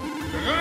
Ah!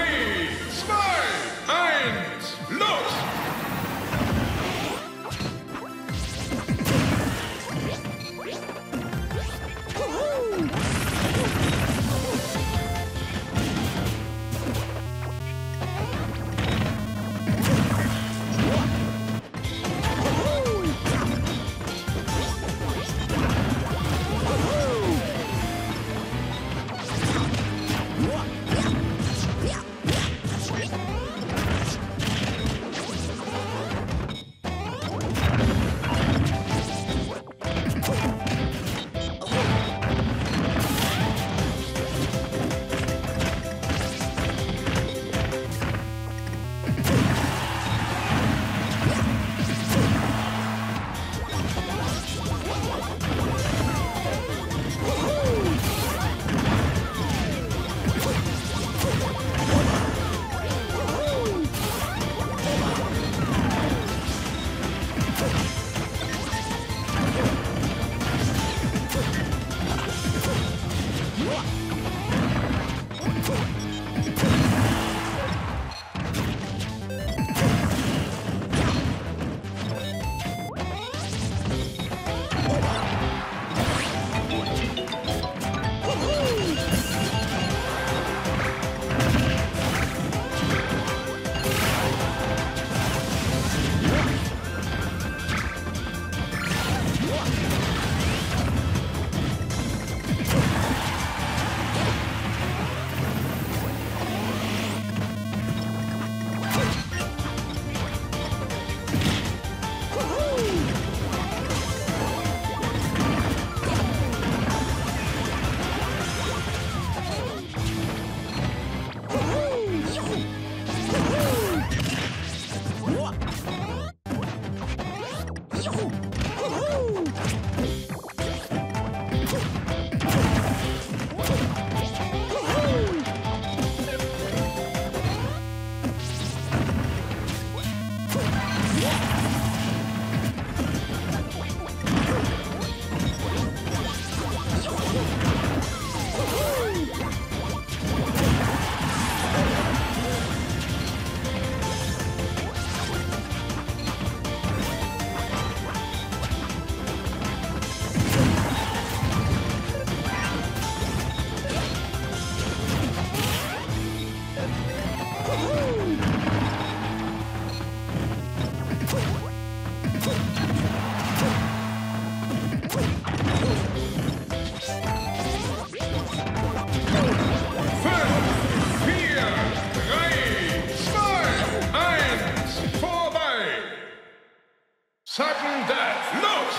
Sudden Death, los!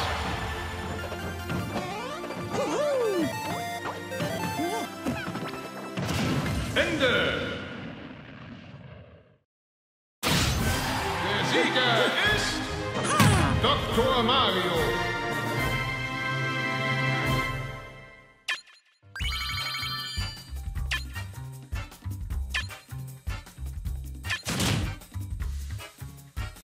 Ende! Der Sieger ist Dr. Mario.